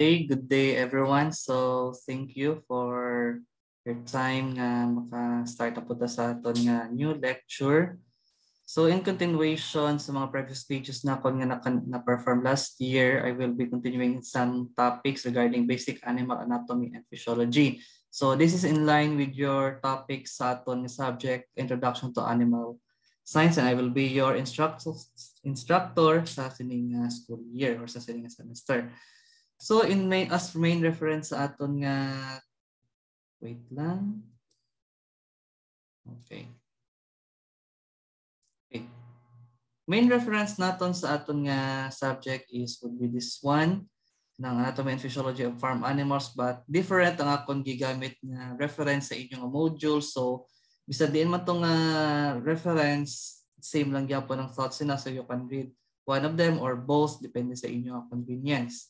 Hey, good day everyone. So thank you for your time nga maka-start na po ta sa aton nga new lecture. So in continuation sa mga previous pages na kon nga na-perform last year, I will be continuing some topics regarding basic animal anatomy and physiology. So this is in line with your topic sa aton nga subject, Introduction to Animal Science, and I will be your instructor, instructor sa sining uh, school year or sa sining semester. So in main as main reference sa aton nga wait lang. Okay. okay. Main reference naton sa aton nga subject is would be this one ng Anatomy and Physiology of Farm Animals but different ang akong gigamit nga reference sa inyong module. So bisa diin man tong uh, reference same lang gyapon ang thoughts na so you can read one of them or both depende sa inyong convenience.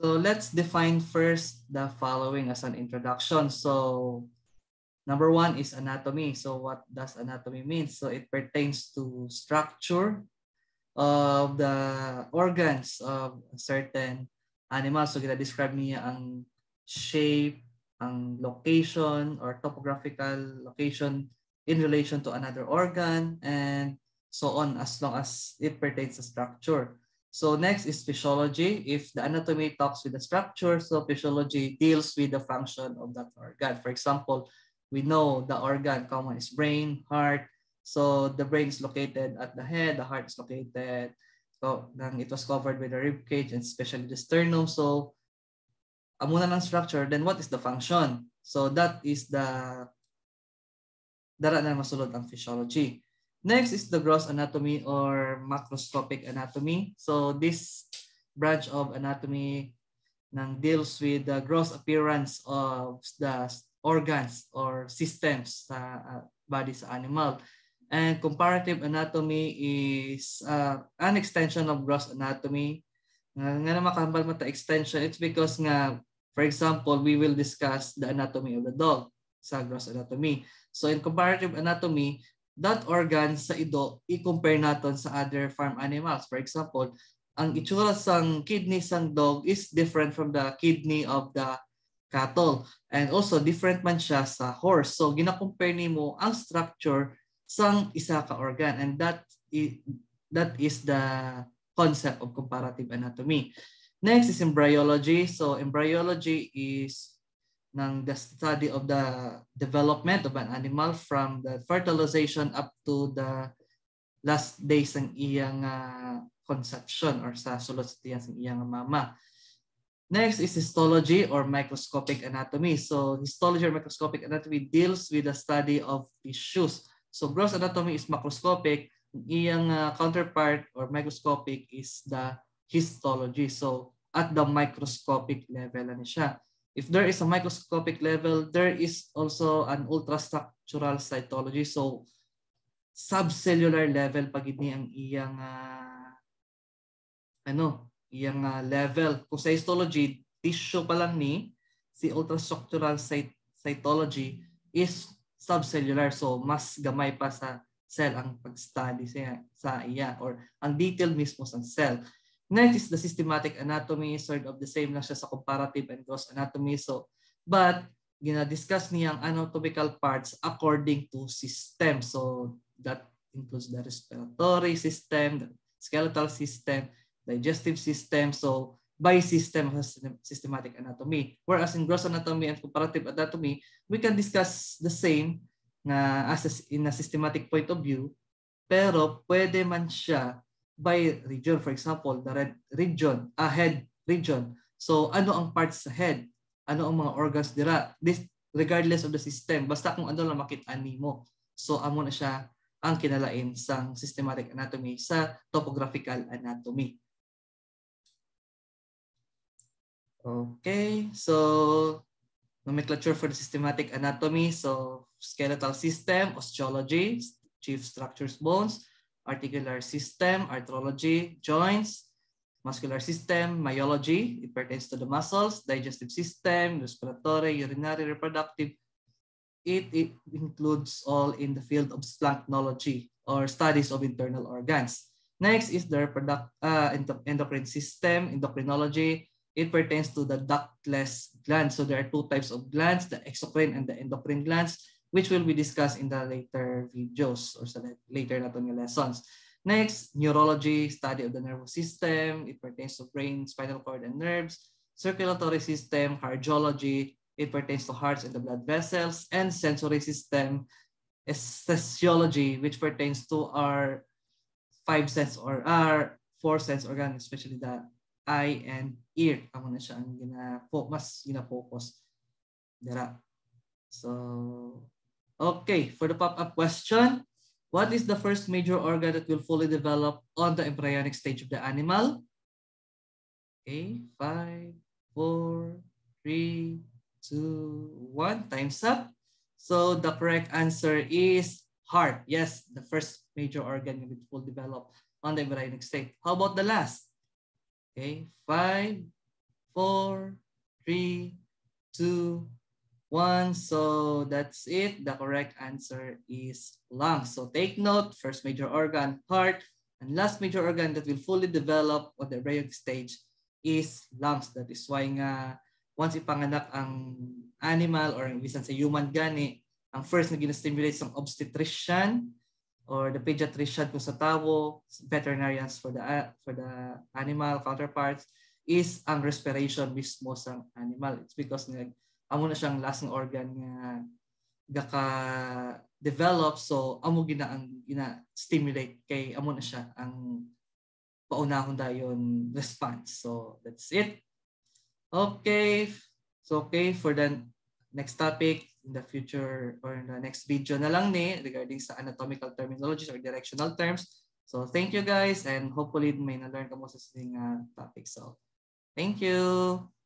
So let's define first the following as an introduction. So number one is anatomy. So what does anatomy mean? So it pertains to structure of the organs of certain animals. So gina-describe niya ang shape, ang location or topographical location in relation to another organ and so on as long as it pertains to structure. So next is physiology. If the anatomy talks with the structure, so physiology deals with the function of that organ. For example, we know the organ common is brain, heart. So the brain is located at the head, the heart is located. So it was covered with the rib cage and especially the sternum. So amuna ng structure, then what is the function? So that is the dara na masulod ang physiology. Next is the gross anatomy or macroscopic anatomy. So this branch of anatomy nang deals with the gross appearance of the organs or systems sa uh, body sa animal. And comparative anatomy is uh, an extension of gross anatomy. Nga, nga na makahambal mo extension, it's because nga, for example, we will discuss the anatomy of the dog sa gross anatomy. So in comparative anatomy, that organ sa ido, i-compare naton sa other farm animals. For example, ang itsura sang kidney sang dog is different from the kidney of the cattle. And also different man siya sa horse. So gina-compare nimo ang structure sang isa ka organ and that that is the concept of comparative anatomy. Next is embryology. So embryology is ng the study of the development of an animal from the fertilization up to the last days ng iyang uh, conception or sa sulod sa tiyang sa iyang mama. Next is histology or microscopic anatomy. So histology or microscopic anatomy deals with the study of tissues. So gross anatomy is macroscopic. Iyang uh, counterpart or microscopic is the histology. So at the microscopic level na siya if there is a microscopic level, there is also an ultrastructural cytology. So, subcellular level pag ni ang iyang uh, ano, iyang uh, level. Kung sa histology, tissue pa lang ni, si ultrastructural cyt cytology is subcellular. So, mas gamay pa sa cell ang pag-study sa, sa iya or ang detail mismo sa cell. Next is the systematic anatomy, sort of the same lang siya sa comparative and gross anatomy. So, but gina-discuss niya ang anatomical parts according to system. So, that includes the respiratory system, the skeletal system, digestive system. So, by system systematic anatomy. Whereas in gross anatomy and comparative anatomy, we can discuss the same na as in a systematic point of view, pero pwede man siya by region. For example, the red region, a head region. So ano ang parts sa head? Ano ang mga organs dira? This regardless of the system. Basta kung ano lang makita mo. So amo na siya ang kinalain sa systematic anatomy sa topographical anatomy. Okay, so nomenclature for the systematic anatomy. So skeletal system, osteology, chief structures, bones, articular system, arthrology, joints, muscular system, myology, it pertains to the muscles, digestive system, respiratory, urinary, reproductive. It, it includes all in the field of splanchnology or studies of internal organs. Next is the product, uh, endocrine system, endocrinology. It pertains to the ductless glands. So there are two types of glands, the exocrine and the endocrine glands, which will be discussed in the later videos or sa later na lessons. Next, neurology, study of the nervous system. It pertains to brain, spinal cord, and nerves. Circulatory system, cardiology. It pertains to hearts and the blood vessels. And sensory system, aesthesiology, which pertains to our five sense or our four sense organ, especially the eye and ear. Amo na siya ang gina mas gina-focus dira. So, okay, for the pop-up question, what is the first major organ that will fully develop on the embryonic stage of the animal? Okay, five, four, three, two, one. Time's up. So the correct answer is heart. Yes, the first major organ which will fully develop on the embryonic state. How about the last? Okay, five, four, three, two, one. So that's it. The correct answer is lungs. So take note, first major organ, heart, and last major organ that will fully develop on the embryonic stage is lungs. That is why nga once ipanganak ang animal or bisan sa human gani, ang first na gina-stimulate sa obstetrician or the pediatrician kung sa tao, veterinarians for the for the animal counterparts is ang respiration mismo sa animal. It's because nag amo na siyang last organ nga gaka develop so amo gina ang gina stimulate kay amo na siya ang paunahon dayon response. So that's it. Okay. So okay for the next topic in the future or in the next video na lang ni regarding sa anatomical terminologies or directional terms. So thank you guys and hopefully may na-learn ka mo sa sing uh, topic. So thank you.